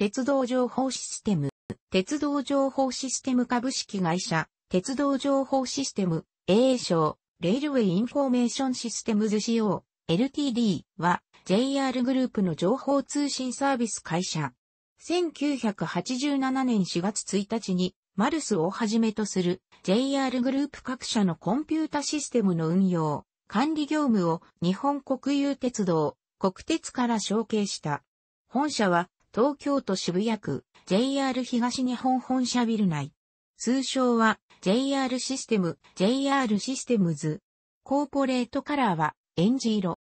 鉄道情報システム、鉄道情報システム株式会社、鉄道情報システム、英称、Railway Information Systems Co., LTD は JR グループの情報通信サービス会社。1987年4月1日にマルスをはじめとする JR グループ各社のコンピュータシステムの運用、管理業務を日本国有鉄道、国鉄から承継した。本社は東京都渋谷区 JR 東日本本社ビル内。通称は JR システム、JR システムズ。コーポレートカラーはエンジ色。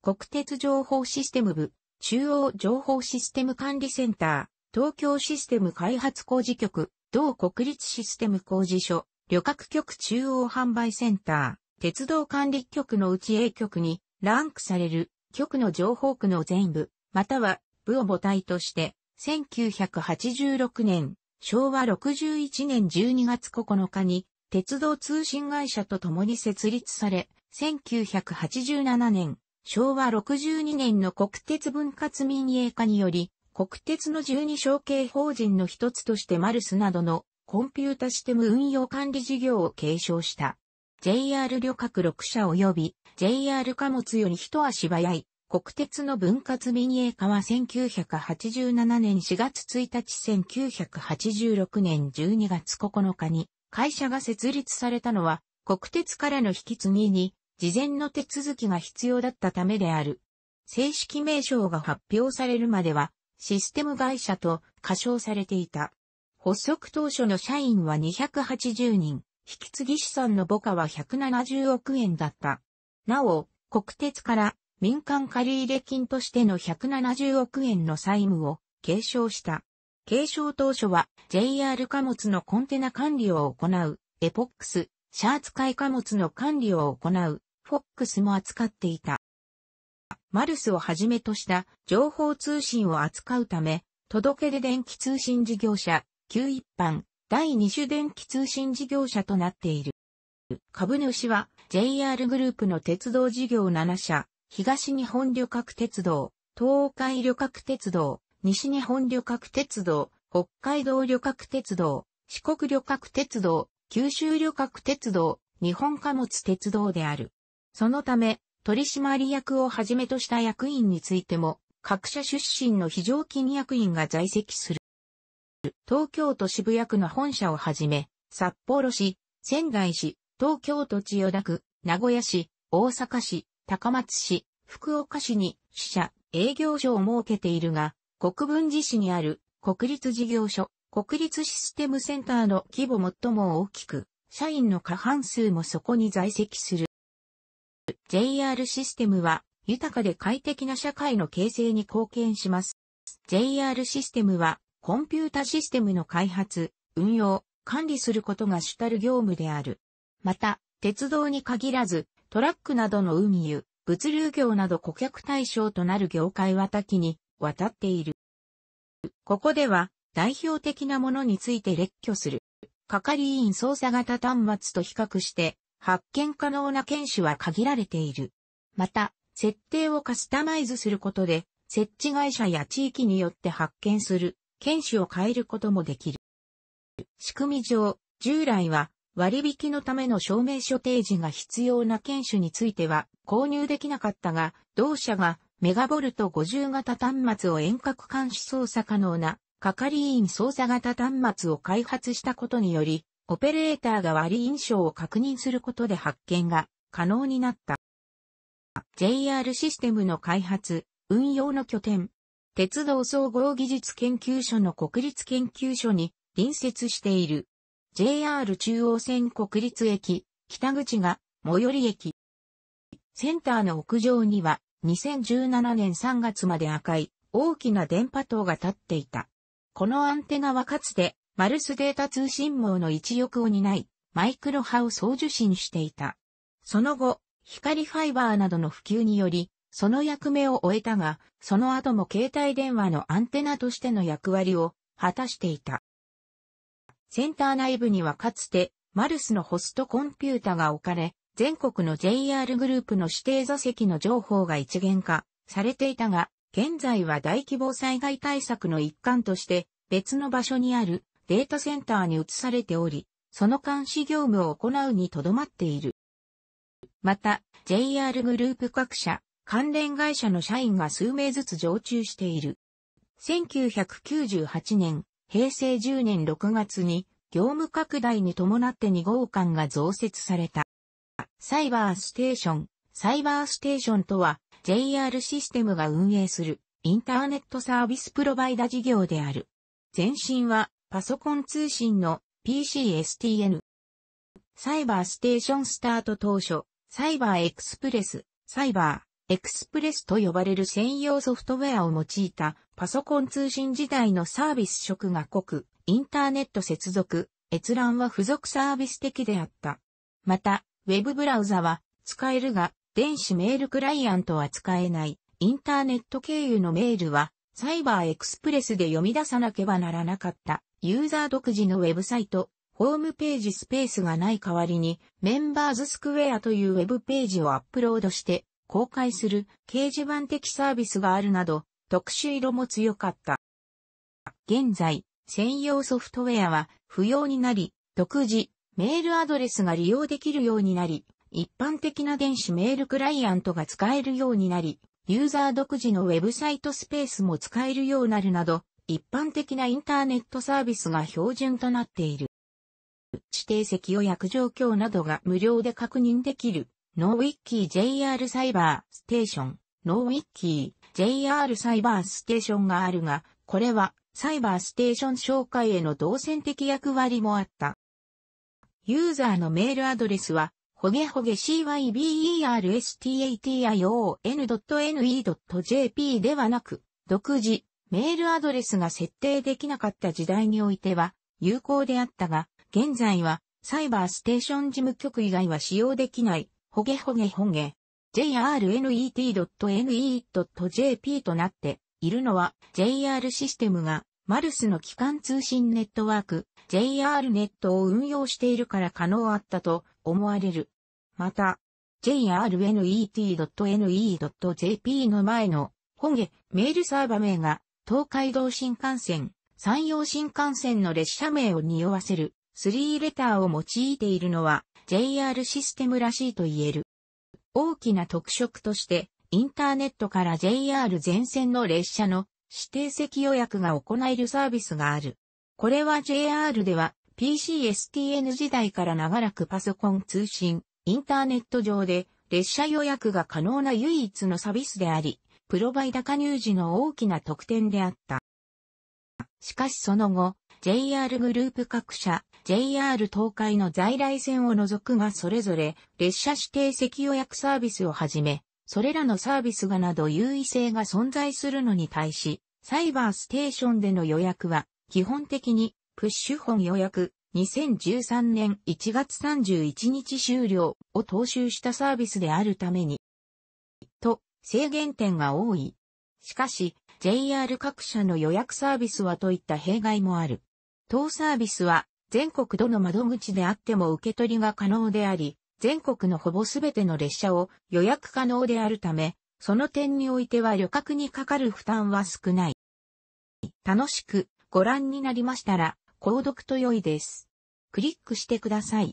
国鉄情報システム部、中央情報システム管理センター、東京システム開発工事局、同国立システム工事所、旅客局中央販売センター、鉄道管理局のうち A 局にランクされる局の情報区の全部、または部を母体として、1986年、昭和61年12月9日に、鉄道通信会社と共に設立され、1987年、昭和62年の国鉄分割民営化により、国鉄の12承継法人の一つとしてマルスなどのコンピュータシステム運用管理事業を継承した。JR 旅客6社及び JR 貨物より一足早い国鉄の分割民営化は1987年4月1日1986年12月9日に会社が設立されたのは国鉄からの引き継ぎに事前の手続きが必要だったためである。正式名称が発表されるまではシステム会社と仮称されていた。発足当初の社員は280人、引き継ぎ資産の母価は170億円だった。なお、国鉄から民間借入金としての170億円の債務を継承した。継承当初は JR 貨物のコンテナ管理を行うエポックス、シャー使い貨物の管理を行うフォックスも扱っていた。マルスをはじめとした情報通信を扱うため、届け出電気通信事業者、旧一般、第二種電気通信事業者となっている。株主は JR グループの鉄道事業7社、東日本旅客鉄道、東海旅客鉄道、西日本旅客鉄道、北海道旅客鉄道、四国旅客鉄道、九州旅客鉄道、日本貨物鉄道である。そのため、取締役をはじめとした役員についても、各社出身の非常勤役員が在籍する。東京都渋谷区の本社をはじめ、札幌市、仙台市、東京都千代田区、名古屋市、大阪市、高松市、福岡市に支社、営業所を設けているが、国分寺市にある国立事業所、国立システムセンターの規模最も大きく、社員の過半数もそこに在籍する。JR システムは豊かで快適な社会の形成に貢献します。JR システムはコンピュータシステムの開発、運用、管理することが主たる業務である。また、鉄道に限らず、トラックなどの運輸、物流業など顧客対象となる業界は多岐に渡っている。ここでは代表的なものについて列挙する。係員操作型端末と比較して発見可能な検手は限られている。また、設定をカスタマイズすることで、設置会社や地域によって発見する検手を変えることもできる。仕組み上、従来は割引のための証明書提示が必要な犬種については購入できなかったが、同社がメガボルト50型端末を遠隔監視操作可能な係員操作型端末を開発したことにより、オペレーターが割印象を確認することで発見が可能になった。JR システムの開発、運用の拠点、鉄道総合技術研究所の国立研究所に隣接している JR 中央線国立駅、北口が最寄り駅。センターの屋上には2017年3月まで赤い大きな電波塔が立っていた。このアンテナはかつてマルスデータ通信網の一翼を担い、マイクロ波を送受信していた。その後、光ファイバーなどの普及により、その役目を終えたが、その後も携帯電話のアンテナとしての役割を果たしていた。センター内部にはかつて、マルスのホストコンピュータが置かれ、全国の JR グループの指定座席の情報が一元化されていたが、現在は大規模災害対策の一環として別の場所にあるデータセンターに移されており、その監視業務を行うにとどまっている。また、JR グループ各社、関連会社の社員が数名ずつ常駐している。1998年、平成10年6月に業務拡大に伴って2号館が増設された。サイバーステーション。サイバーステーションとは JR システムが運営するインターネットサービスプロバイダ事業である。前身はパソコン通信の PCSTN。サイバーステーションスタート当初、サイバーエクスプレス、サイバーエクスプレスと呼ばれる専用ソフトウェアを用いたパソコン通信時代のサービス色が濃く、インターネット接続、閲覧は付属サービス的であった。また、ウェブブラウザは使えるが、電子メールクライアントは使えない。インターネット経由のメールは、サイバーエクスプレスで読み出さなければならなかった。ユーザー独自のウェブサイト、ホームページスペースがない代わりに、メンバーズスクエアというウェブページをアップロードして公開する掲示板的サービスがあるなど、特殊色も強かった。現在、専用ソフトウェアは不要になり、独自、メールアドレスが利用できるようになり、一般的な電子メールクライアントが使えるようになり、ユーザー独自のウェブサイトスペースも使えるようになるなど、一般的なインターネットサービスが標準となっている。指定席予約状況などが無料で確認できる、ノーウィッキー JR サイバーステーション、ノーウィッキー JR サイバーステーションがあるが、これはサイバーステーション紹介への動線的役割もあった。ユーザーのメールアドレスは、ほげほげ cyberStation.ne.jp ではなく、独自、メールアドレスが設定できなかった時代においては有効であったが、現在はサイバーステーション事務局以外は使用できない、ほげほげほげ、jrnet.ne.jp となっているのは JR システムがマルスの基幹通信ネットワーク JR ネットを運用しているから可能あったと思われる。また、jrnet.ne.jp の前の本ゲメールサーバ名が東海道新幹線、山陽新幹線の列車名を匂わせる3レターを用いているのは JR システムらしいと言える。大きな特色としてインターネットから JR 全線の列車の指定席予約が行えるサービスがある。これは JR では PCSTN 時代から長らくパソコン通信、インターネット上で列車予約が可能な唯一のサービスであり、プロバイダ加入時の大きな特典であった。しかしその後、JR グループ各社、JR 東海の在来線を除くがそれぞれ列車指定席予約サービスをはじめ、それらのサービスがなど優位性が存在するのに対し、サイバーステーションでの予約は基本的にプッシュ本予約2013年1月31日終了を踏襲したサービスであるために、と制限点が多い。しかし、JR 各社の予約サービスはといった弊害もある。当サービスは全国どの窓口であっても受け取りが可能であり、全国のほぼすべての列車を予約可能であるため、その点においては旅客にかかる負担は少ない。楽しくご覧になりましたら、購読と良いです。クリックしてください。